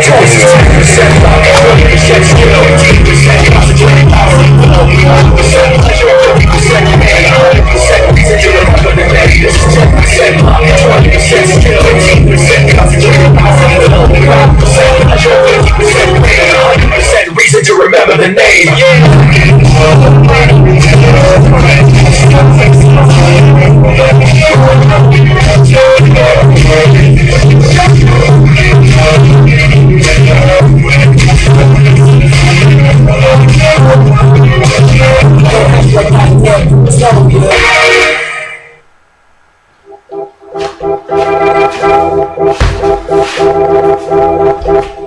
choices 10% luck, 20% skill, 80% concentrated power, 100% pleasure Thank you.